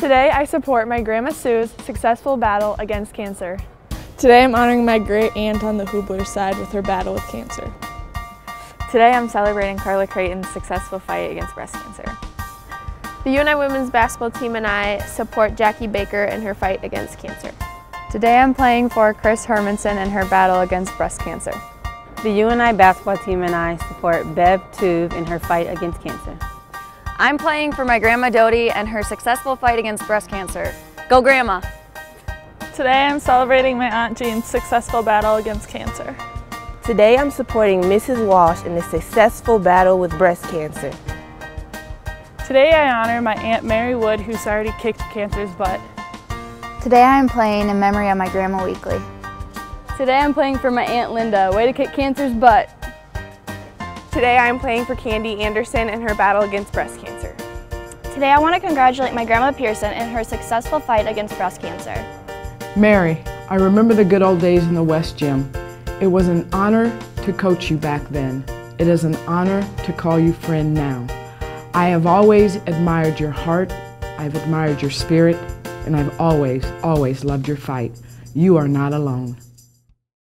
Today I support my Grandma Sue's successful battle against cancer. Today I'm honoring my great aunt on the Hubler side with her battle with cancer. Today I'm celebrating Carla Creighton's successful fight against breast cancer. The UNI women's basketball team and I support Jackie Baker in her fight against cancer. Today I'm playing for Chris Hermanson in her battle against breast cancer. The UNI basketball team and I support Bev Tuve in her fight against cancer. I'm playing for my Grandma Dodie and her successful fight against breast cancer. Go Grandma! Today I'm celebrating my Aunt Jean's successful battle against cancer. Today I'm supporting Mrs. Walsh in the successful battle with breast cancer. Today I honor my Aunt Mary Wood who's already kicked cancer's butt. Today I am playing in memory of my Grandma Weekly. Today I'm playing for my Aunt Linda. Way to kick cancer's butt. Today I am playing for Candy Anderson in her battle against breast cancer. Today I want to congratulate my Grandma Pearson in her successful fight against breast cancer. Mary, I remember the good old days in the West Gym. It was an honor to coach you back then. It is an honor to call you friend now. I have always admired your heart, I've admired your spirit, and I've always, always loved your fight. You are not alone.